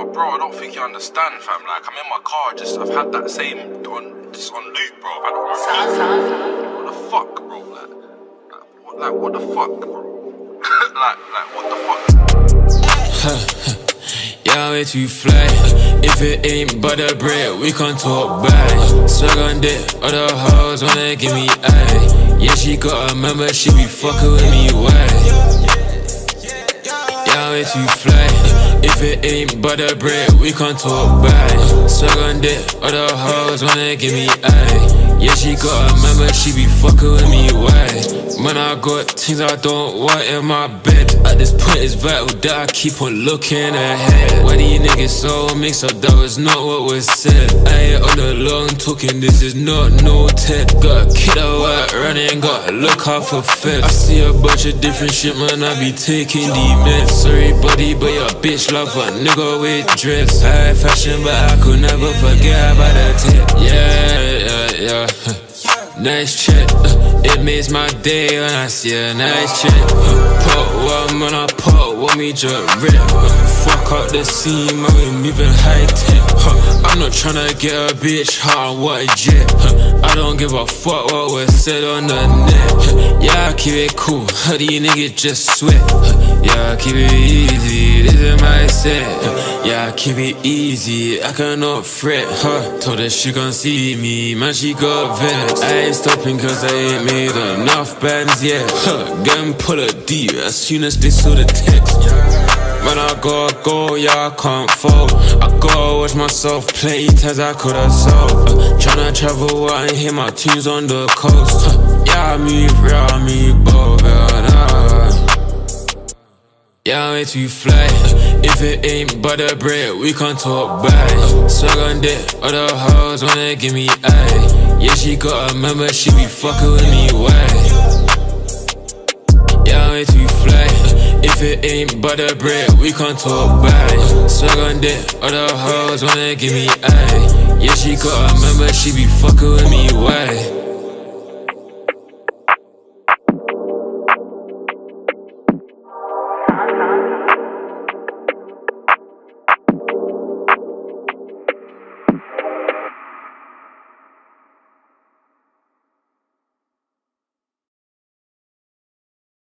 Oh, bro, I don't think you understand, fam. Like, I'm in my car, just I've had that same on, just on loop, bro. I've had it on What the fuck, bro? Like, like, what, like, what the fuck, bro? like, like, what the fuck? Y'all way too fly. If it ain't but the bread, we can't talk back. Swag on dick, other hoes wanna give me eye. Yeah, she got a member, she be fucking with me, why? Y'all way too fly. If it ain't butter bread, we can't talk back. Swag on dick, other hoes wanna give me eye. Yeah, she got a member, she be fucking with me, why? Man, I got things I don't want in my bed. At this point, it's vital that I keep on looking ahead. Why these niggas so mixed up? That was not what was said. I ain't on the long talking, this is not no TED. Got a kid work running, got to look out for fed. I see a bunch of different shit, man. I be taking the meds. Sorry, buddy, but your bitch love a nigga with dress. High fashion, but I could never forget about that tip. Yeah, yeah, yeah. Nice check, uh, it makes my day when I see a nice check. Uh, put one when I put what me just rip. Fuck up the scene, man, we moving high tech. I'm not tryna get a bitch hot what a jet. I don't give a fuck what was said on the net. Yeah, I keep it cool, uh, these niggas just sweat. Yeah, I keep it easy, this is my set. Yeah, I keep it easy, I cannot fret. Huh, told her she gon' see me, man, she got vexed I ain't stopping cause I ain't made enough bands yet. Huh, gun pull a D as soon as they saw the text. Man, I gotta go, yeah, I can't fall. I gotta watch myself play times I could've sold. Uh, tryna travel out and hear my tunes on the coast. Yeah, I move, yeah, I move, yeah, nah. Yeah, I'm too fly. If it ain't but the bread, we can't talk back. Swag on dick, other hoes wanna give me eye. Yeah, she got a member, she be fucking with me, why? Yeah, I'm too fly. If it ain't but the bread, we can't talk back. Swag on dick, other hoes wanna give me eye. Yeah, she got a member, she be fucking with me?